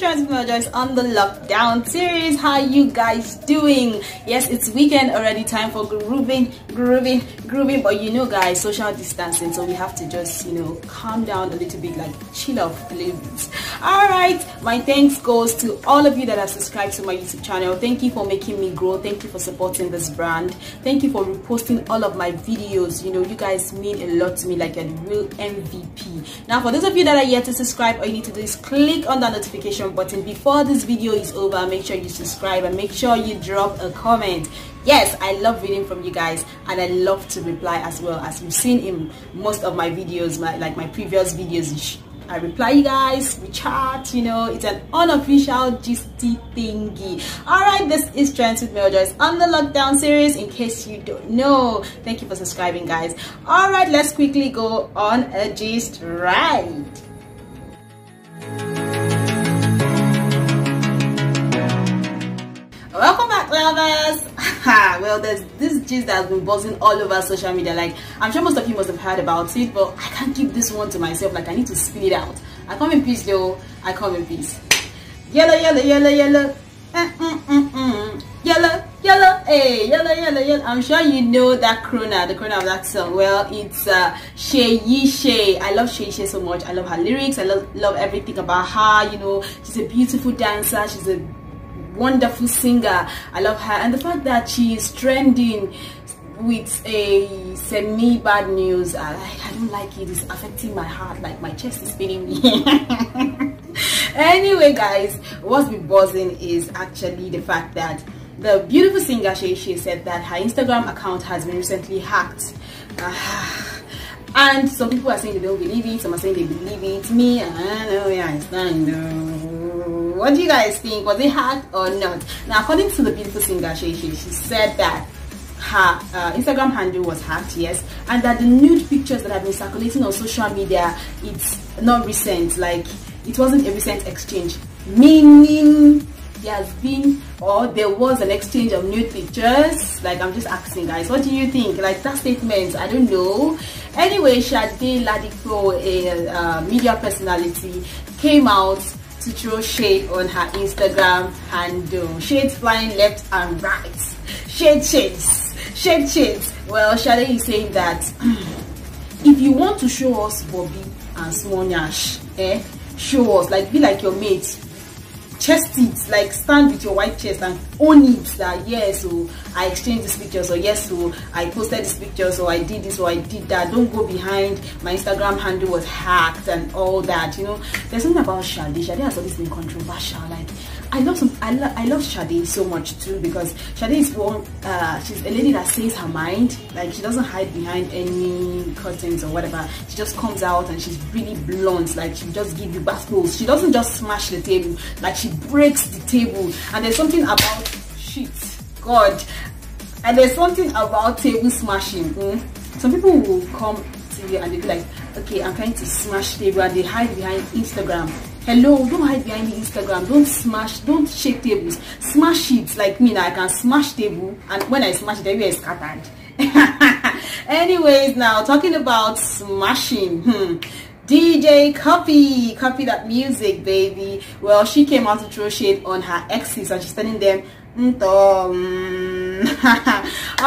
Trends with Mel Joyce on the lockdown series. How you guys doing? Yes, it's weekend already. Time for grooving, grooving, grooving. But you know, guys, social distancing, so we have to just you know calm down a little bit, like chill little bit. All right, my thanks goes to all of you that have subscribed to my YouTube channel. Thank you for making me grow. Thank you for supporting this brand. Thank you for reposting all of my videos. You know, you guys mean a lot to me, like a real MVP. Now, for those of you that are yet to subscribe, all you need to do is click on the notification button before this video is over make sure you subscribe and make sure you drop a comment yes i love reading from you guys and i love to reply as well as you've seen in most of my videos my, like my previous videos I reply you guys, we chat, you know, it's an unofficial gisty thingy. Alright, this is Trends with Mel Joyce on the lockdown series in case you don't know. Thank you for subscribing guys. Alright, let's quickly go on a gist ride. Lovers well there's this gist that's been buzzing all over social media. Like i'm sure most of you must have heard about it but i can't keep this one to myself. Like i need to spit it out. I come in peace though i come in peace. Yellow yellow yellow yellow. Mm, mm, mm, mm. yellow yellow hey yellow yellow yellow. I'm sure you know that crooner the crooner of that song. Well it's uh Seyi Shay i love Seyi Shay so much. I love her lyrics. I love love everything about her you know. She's a beautiful dancer. She's a wonderful singer. I love her. And the fact that she is trending with a semi bad news I, I don't like it. It's affecting my heart. Like my chest is spinning. Me anyway guys what's been buzzing is actually the fact that the beautiful singer Shay said that her Instagram account has been recently hacked. And some people are saying they don't believe it. Some are saying they believe it. Me I know. Yeah it's not what do you guys think? Was it hacked or not? Now according to the beautiful singer she she, she said that her uh, instagram handle was hacked yes and that the nude pictures that have been circulating on social media it's not recent. Like it wasn't a recent exchange. Meaning there has been or there was an exchange of nude pictures. Like i'm just asking guys what do you think? Like that statement i don't know. Anyway Sade Ladipo a uh, media personality came out to throw shade on her Instagram handle. Shades flying left and right. Shade shades. Shade shades. Well, Sade is saying that if you want to show us Bobby and small Nash, eh, show us, like be like your mate chest it like stand with your white chest and own it that yes so i exchanged this picture so yes so i posted this picture so i did this or i did that. Don't go behind my instagram handle was hacked and all that you know. There's something about Sade Sade has always been controversial like I love some I, I love Sade so much too because Sade is one uh, she's a lady that says her mind. Like she doesn't hide behind any curtains or whatever. She just comes out and she's really blunt. Like she just give you battles she doesn't just smash the table. Like she breaks the table. And there's something about shit god. And there's something about table smashing mm? some people will come to you and they'll be like okay i'm trying to smash table and they hide behind instagram hello don't hide behind the instagram. Don't smash don't shake tables. Smash it like me now i can smash table and when i smash it everywhere is scattered. Anyways now talking about smashing hmm. DJ Cuppy, copy that music, baby. Well, she came out to throw shade on her exes and she's telling them, all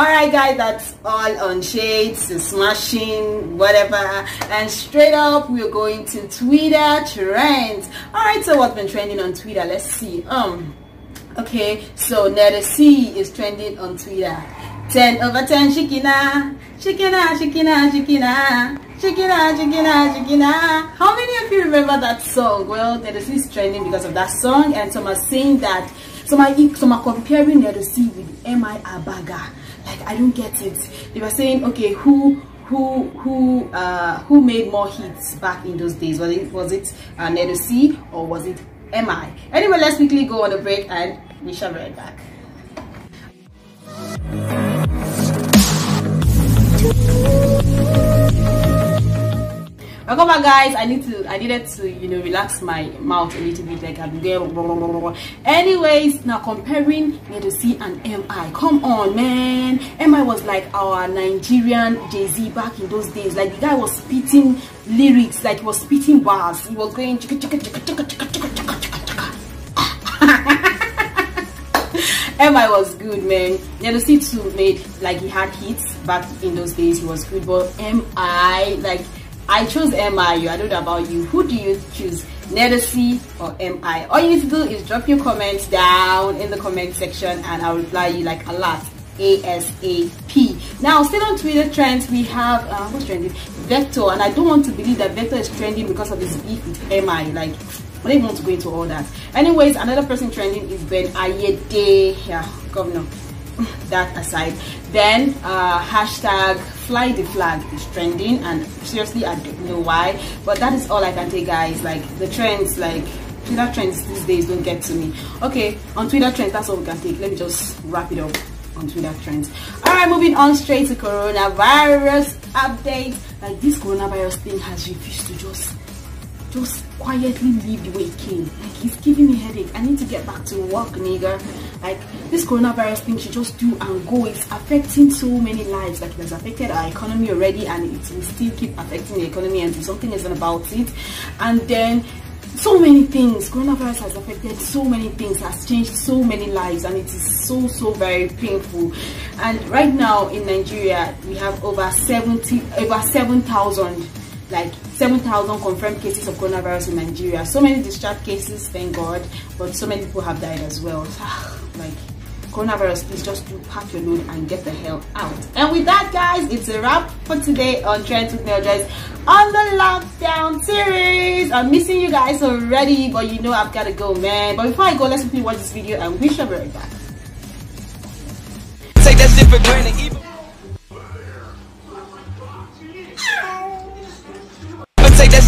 right guys that's all on shades smashing whatever. And straight up we're going to twitter trends. All right so what's been trending on twitter? Let's see. Um okay so Naeto C is trending on twitter. 10 over 10 shikina. Shikina shikina shikina shikina shikina shikina how many of you remember that song? Well Naeto C is trending because of that song and some are saying that some are some are comparing Naeto C with mi abaga. Like i don't get it. They were saying okay who who who uh who made more hits back in those days? Was it was it uh or was it mi anyway let's quickly go on a break and we shall be right back welcome back guys i need to i needed to you know relax my mouth a little bit like i'm there anyways now comparing Naeto C an mi come on man. Mi was like our nigerian jay-z back in those days. Like the guy was spitting lyrics like he was spitting bars. He was going chicka, chicka, chicka, chicka, chicka, chicka, chicka. mi was good man. Naeto C too made like he had hits back in those days. He was good but mi like i chose mi i don't know about you who do you choose C or mi all you need to do is drop your comments down in the comment section and i'll reply you like a lot ASAP. Now, still on Twitter trends, we have uh, what's trending? Vector, and I don't want to believe that Vector is trending because of his beef with MI. Like, I don't want to go into all that. Anyways, another person trending is Ben Ayade, yeah, governor. That aside, then uh, hashtag fly the flag is trending, and seriously, I don't know why, but that is all I can take, guys. Like the trends, like Twitter trends these days don't get to me. Okay, on Twitter trends, that's all we can take. Let me just wrap it up on Twitter trends. All right, moving on straight to coronavirus update. Like this coronavirus thing has refused to just just quietly leave the way it came. Like it's giving me headache. I need to get back to work, nigga. Like this coronavirus thing should just do and go. It's affecting so many lives. Like it has affected our economy already, and it will still keep affecting the economy until something isn't about it. And then so many things coronavirus has affected so many things has changed so many lives and it is so so very painful and right now in nigeria we have over 70 over 7,000 like 7,000 confirmed cases of coronavirus in nigeria. So many discharge cases thank god but so many people have died as well. Like coronavirus please just do pack your load and get the hell out. And with that guys it's a wrap for today on trends with Mildred on the lockdown series. I'm missing you guys already but you know i've got to go man. But before i go let's quickly watch this video and we shall be right back. Take that for granted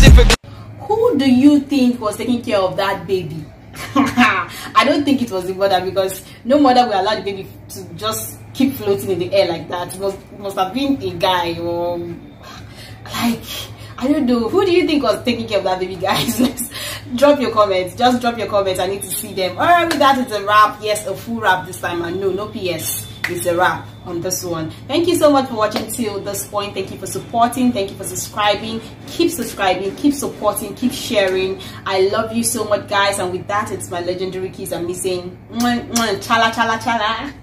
even who do you think was taking care of that baby I don't think it was the mother because no mother will allow the baby to just keep floating in the air like that. It must, it must have been a guy or like I don't know. Who do you think was taking care of that baby, guys? Drop your comments. Just drop your comments. I need to see them. Alright, with that, it's a wrap. Yes, a full wrap this time. And no, no PS. It's a wrap on this one. Thank you so much for watching till this point. Thank you for supporting. Thank you for subscribing. Keep subscribing. Keep supporting. Keep sharing. I love you so much, guys. And with that, it's my legendary keys I'm missing. Chala, chala, chala.